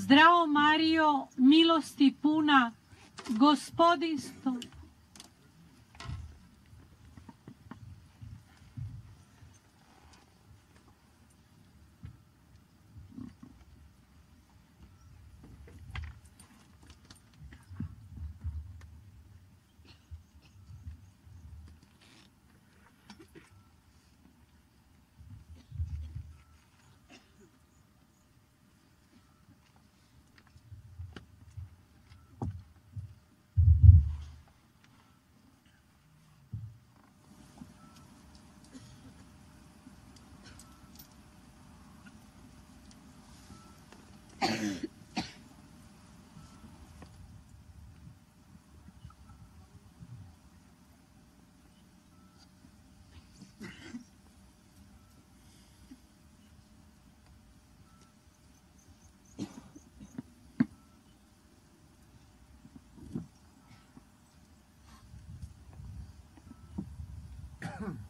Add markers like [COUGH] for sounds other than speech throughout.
Zdravo Mario, milosti puna, Hmm. [CLEARS THROAT]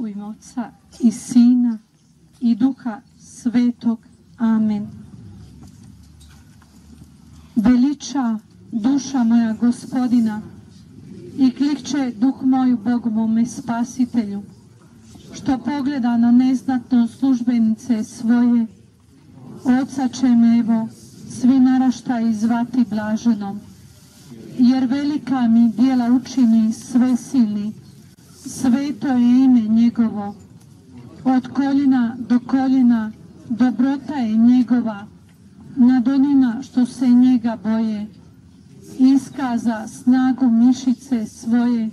U ime Otca i Sina i Duha Svetog. Amen. Veliča duša moja gospodina i klikće duh moj Bogu mome spasitelju, što pogleda na neznatno službenice svoje, Oca će me evo svi naraštaj zvati blaženom, jer velika mi dijela učini svesilni, sveto je ime njegovo, od koljena do koljena dobrota je njegova, nad onima što se njega boje, iskaza snagu mišice svoje,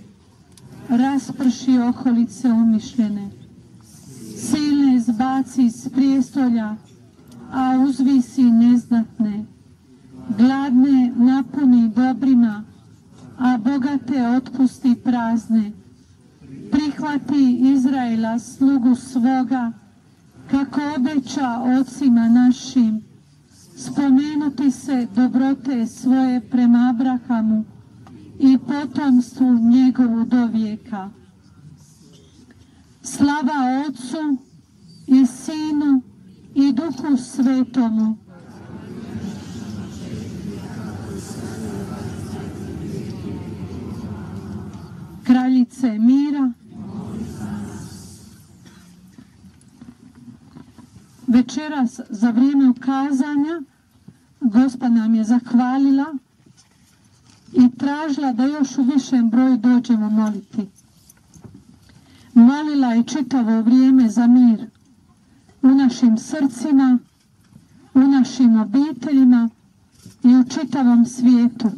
rasprši okolice umišljene, silne zbaci iz prijestolja, a uzvisi neznatne, gladne napuni dobrima, a bogate otpusti prazne. Prihvati Izraela slugu svoga, kako obeća ocima našim, spomenuti se dobrote svoje prema Abrahamu i potomstvu njegovu do vijeka. Slava Otcu i Sinu i Duhu Svetomu. Kraljice mira, večeras za vrijeme ukazanja Gospa nam je zahvalila i tražila da još u višem broju dođemo moliti. Molila je čitavo vrijeme za mir u našim srcima, u našim obiteljima i u čitavom svijetu.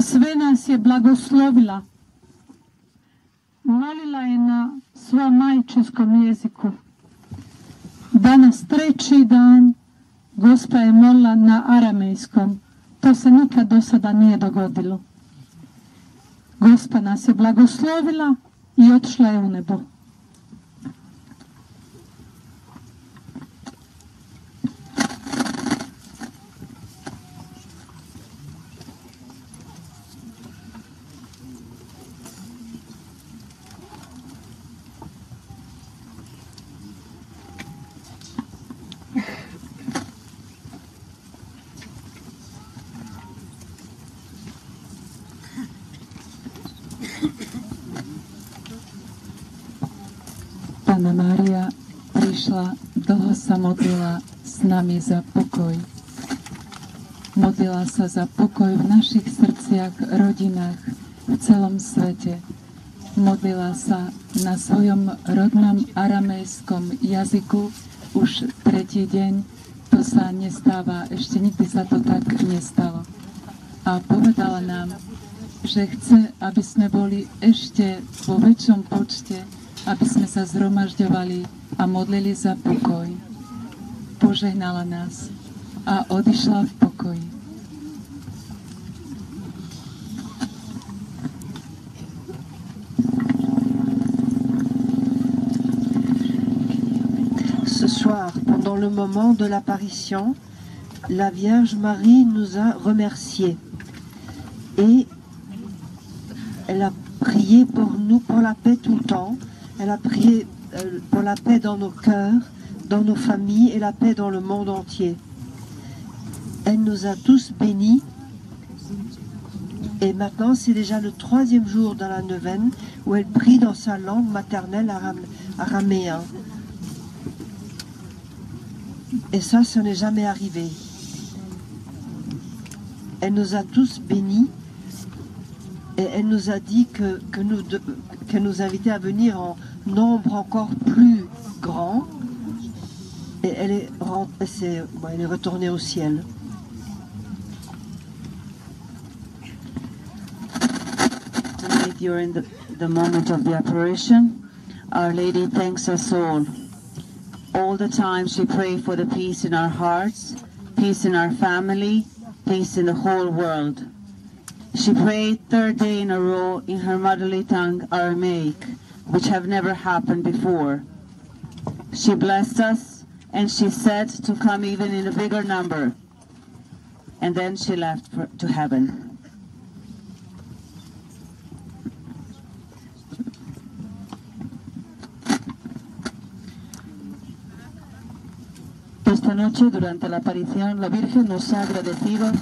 Sve nas je blagoslovila. Molila je na majčinskom jeziku. Danas treći dan Gospa je molila na aramejskom. To se nikad do sada nije dogodilo. Gospa nas je blagoslovila i otišla je u nebo. Pana Marija prišla, dlho sa modlila s nami za pokoj. Modlila sa za pokoj v našich srdciach, rodinách, v celom svete. Modlila sa na svojom rodnom aramejskom jazyku už tretí deň. To sa nestáva, ešte nikdy sa to tak nestalo. A povedala nám, že chce, aby sme boli ešte vo väčšom počte, Ce soir, pendant le moment de l'apparition, la Vierge Marie nous a remerciés et elle a prié pour nous, pour la paix tout le temps. Elle a prié euh, pour la paix dans nos cœurs, dans nos familles et la paix dans le monde entier. Elle nous a tous bénis. Et maintenant, c'est déjà le troisième jour dans la neuvaine où elle prie dans sa langue maternelle aram- araméen. Et ça, ce n'est jamais arrivé. Elle nous a tous bénis et elle nous a dit que, que nous de- qu'elle nous invitait à venir en nombre encore plus grand. Et elle est, ren- elle est retournée au ciel. Today, during the, the moment of the apparition, Our Lady thanks us all. All the time she prayed for the peace in our hearts, peace in our family, peace in the whole world. She prayed third day in a row in her motherly tongue, Aramaic, which have never happened before. She blessed us, and she said to come even in a bigger number. And then she left for, to heaven. Esta noche, durante la aparición, la Virgen nos ha agradecido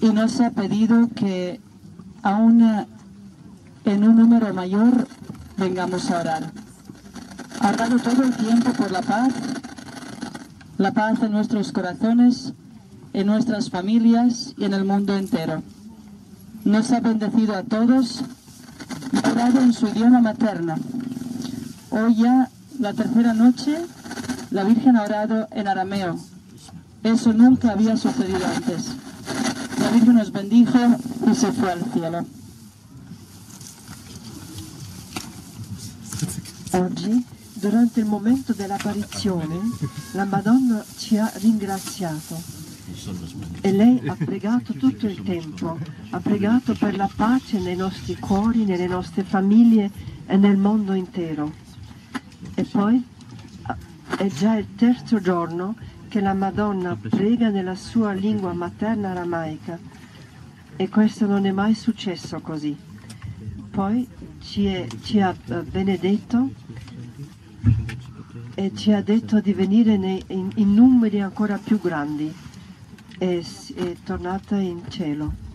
y nos ha pedido que aún en un número mayor vengamos a orar. Ha orado todo el tiempo por la paz, la paz en nuestros corazones, en nuestras familias y en el mundo entero. Nos ha bendecido a todos y orado en su idioma materno. Hoy ya, la tercera noche, la Virgen ha orado en arameo. Eso nunca había sucedido antes. Virgen nos bendijo y se fue al cielo. Oggi, durante il momento dell'apparizione, la Madonna ci ha ringraziato e lei ha pregato tutto il tempo, ha pregato per la pace nei nostri cuori, nelle nostre famiglie e nel mondo intero. E poi è già il terzo giorno che la Madonna prega nella sua lingua materna aramaica e questo non è mai successo così. Poi ci, è- ci ha benedetto e ci ha detto di venire nei- in, in numeri ancora più grandi e è tornata in cielo.